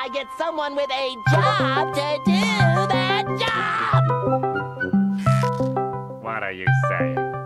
I get someone with a job to do that job. What are you saying?